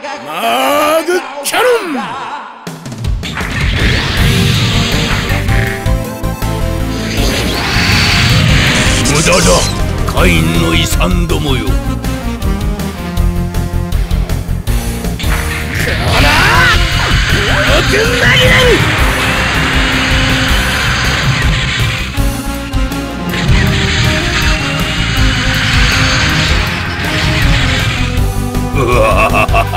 マグキャノン。無駄だ。カインの遺産どもよ。こらよくまぎれうわ。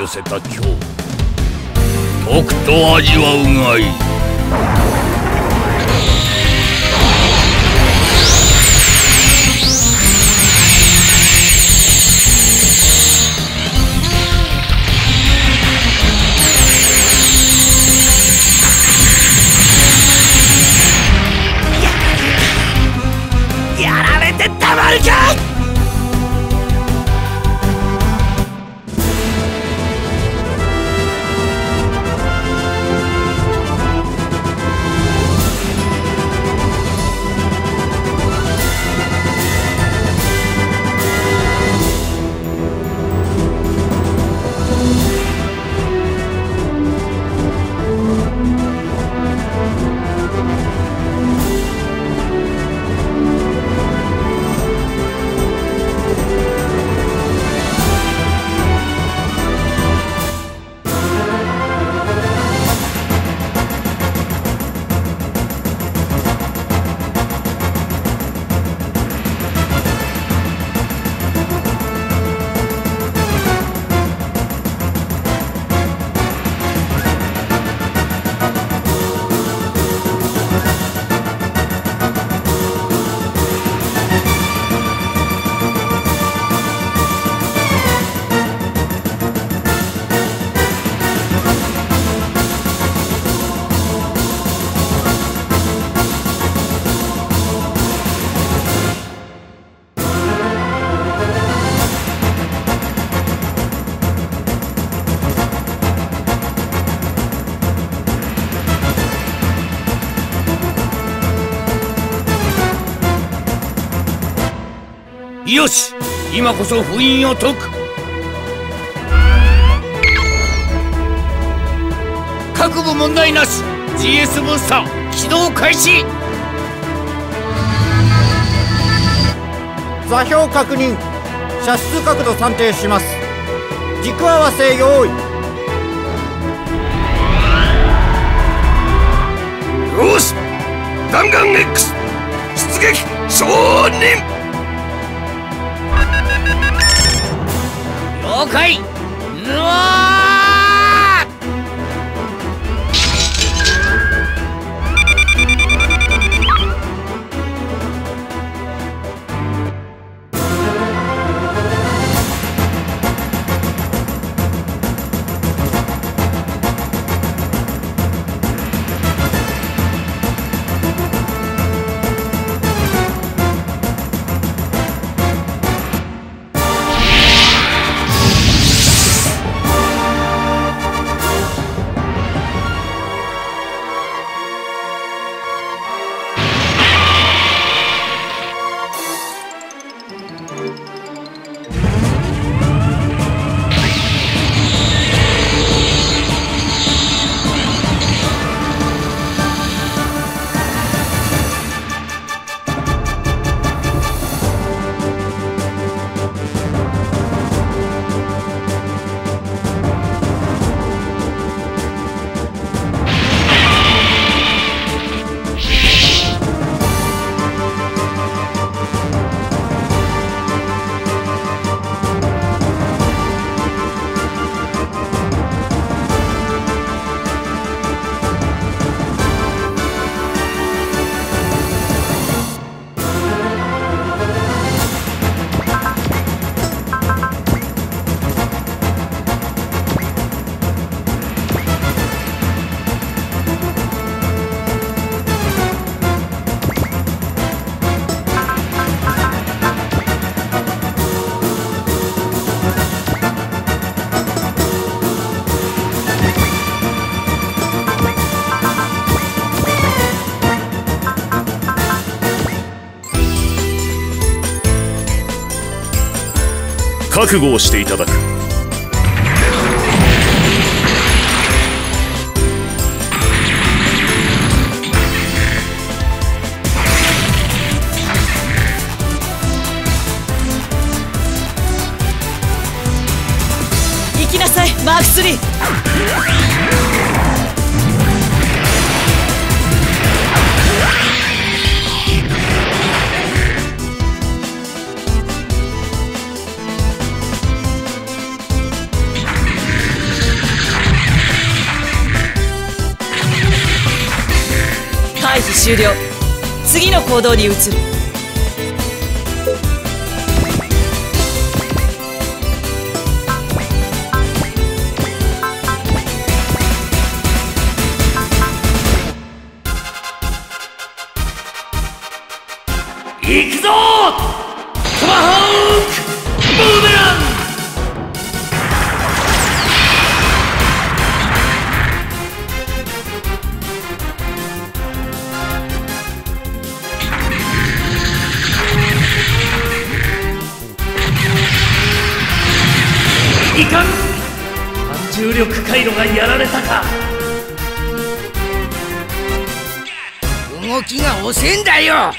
寄せた今日。とくと味わうがいい。今こそ封印を解く。各部問題なし。GS ブースター起動開始。座標確認。射出角度算定します。軸合わせ用意。よし。弾丸 X 出撃承認了解。覚悟をしていただく。終了。次の行動に移る。イロがやられたか。動きが遅えんだよ。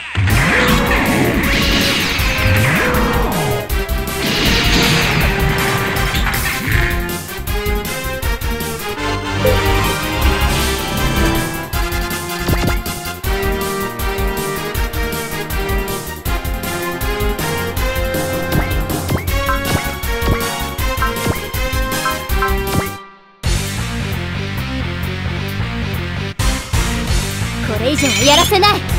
せない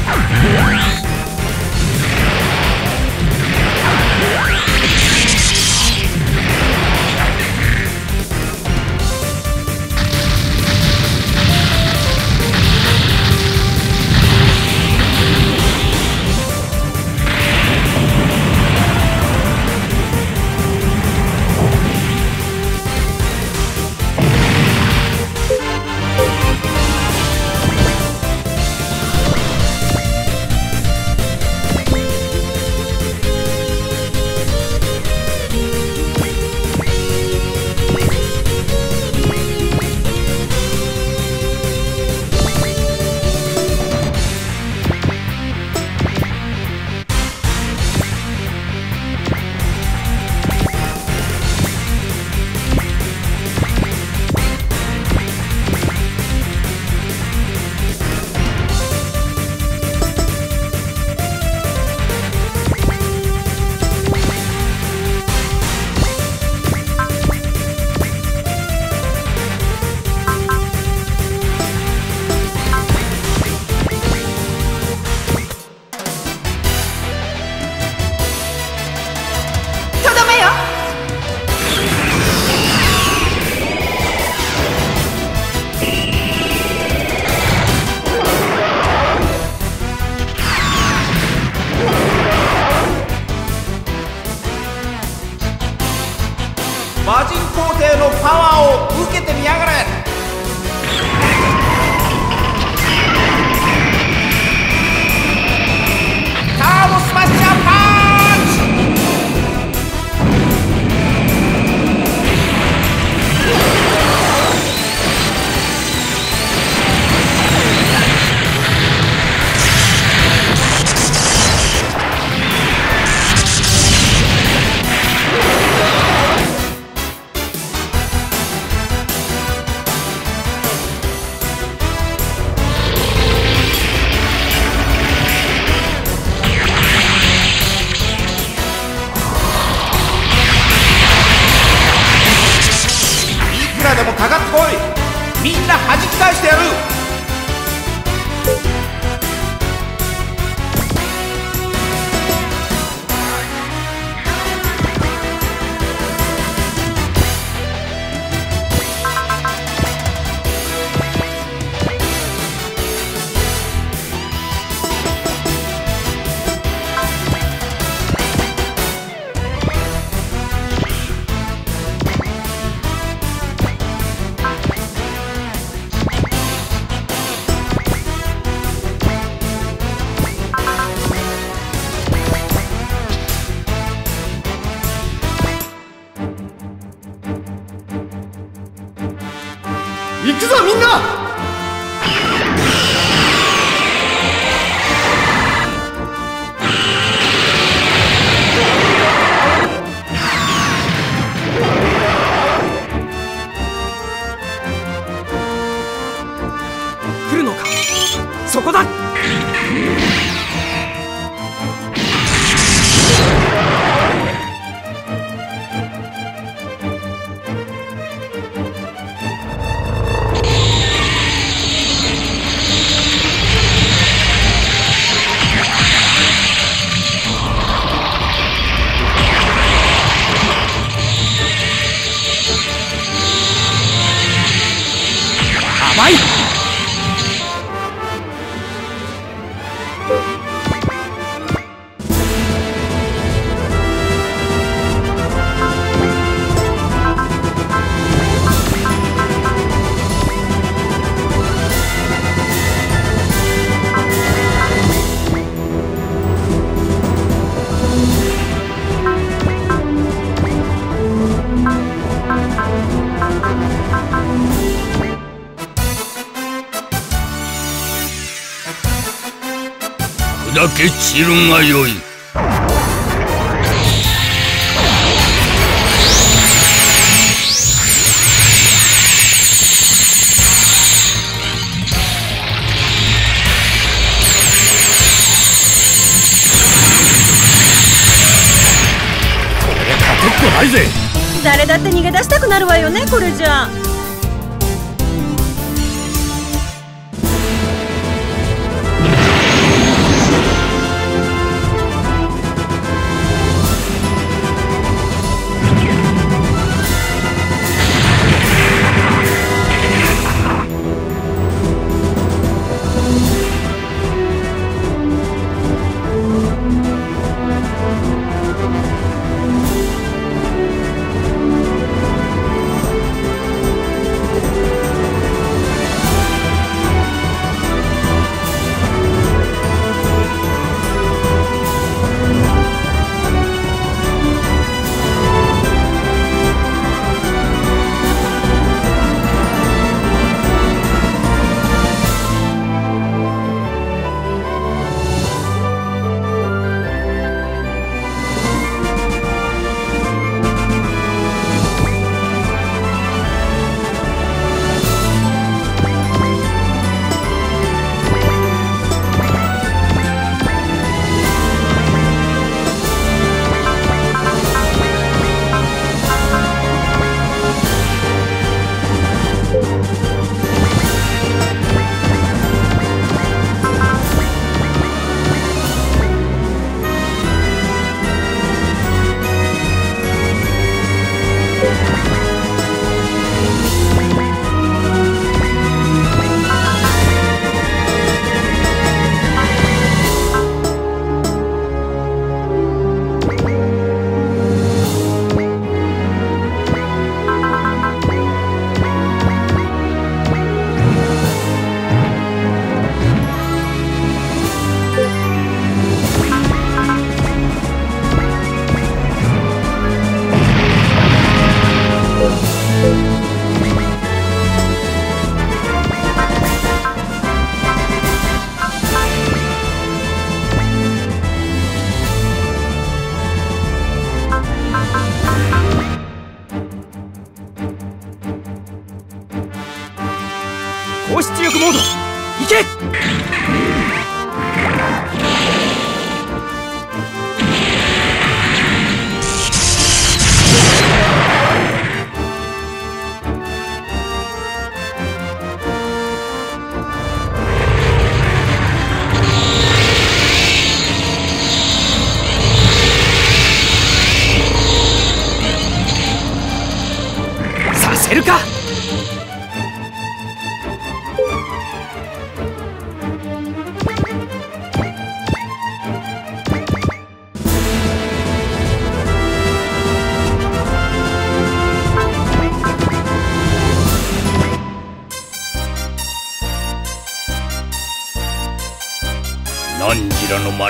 来い。みんな弾き返してやる。砕け散るがよい。誰だって逃げ出したくなるわよねこれじゃ出力モード行け！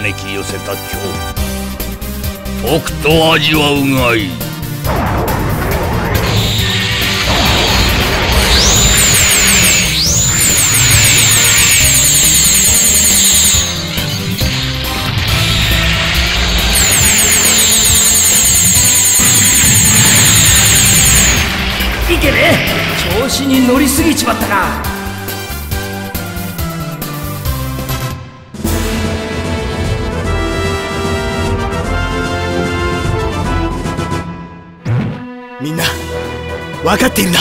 招き寄せた今日。とくと味わうがい。いけね。調子に乗りすぎちまったか分かっているな。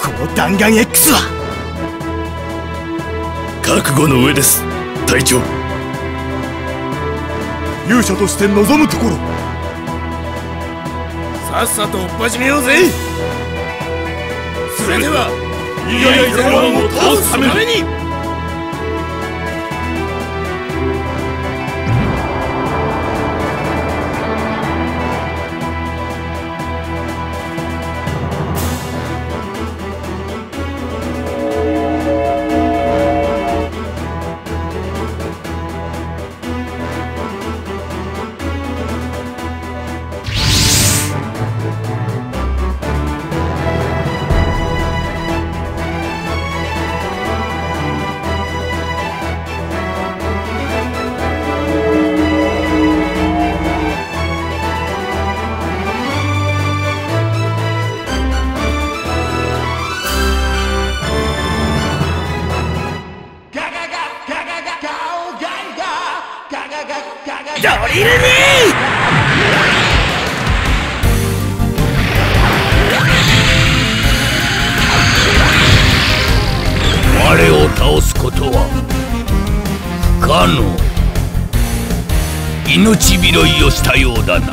この弾丸 X は。覚悟の上です。隊長。勇者として望むところ。さっさと追っ始めようぜ。全ては二大ゼロワンを倒すためにの。命拾いをしたようだな。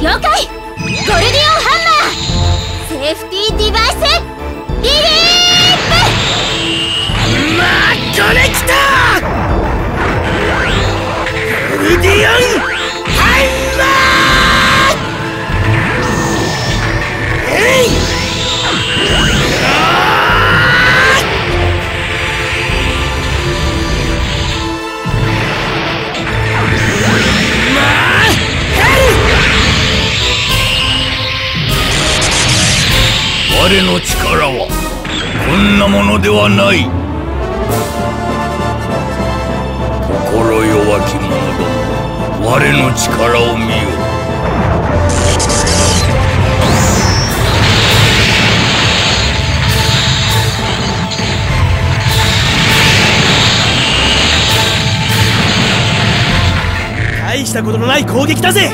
了解。ゴルディオンハンマーセーフティーディバイスリリープまあこれきたゴルディオン我の力はこんなものではない。心弱き者ども我の力を見よ。大したことのない攻撃だぜ。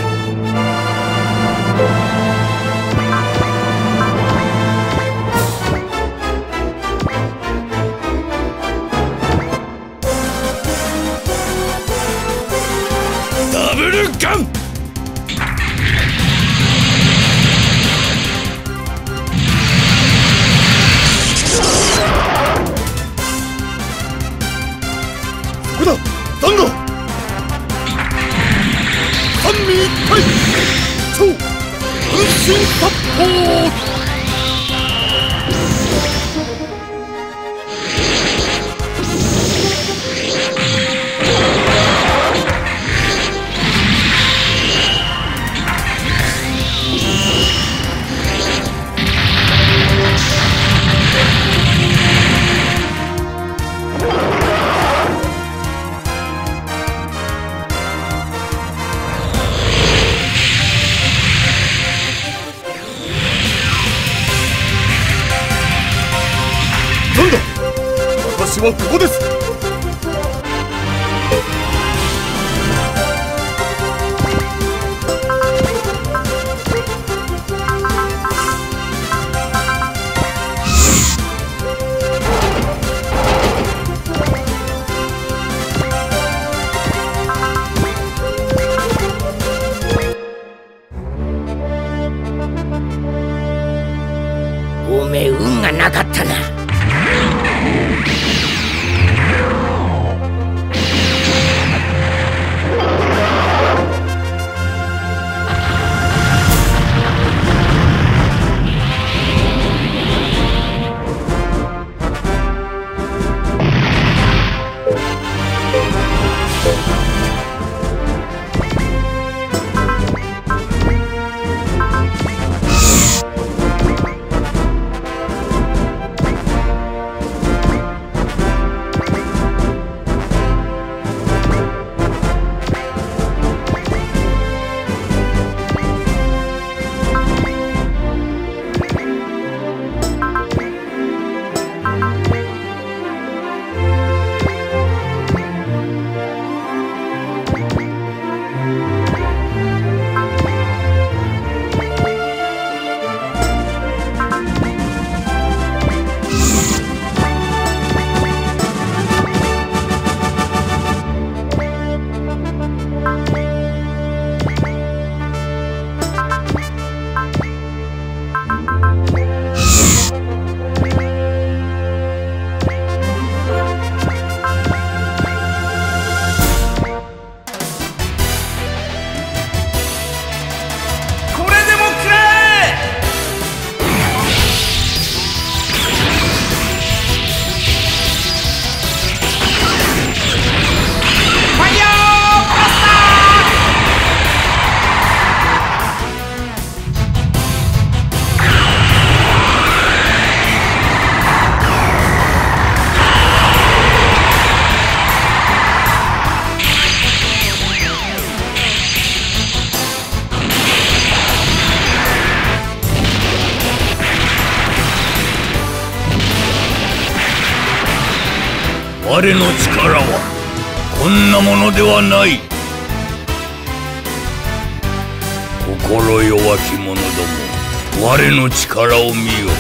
はここです。彼の力はこんなものではない。心弱き者ども我の力を見よ。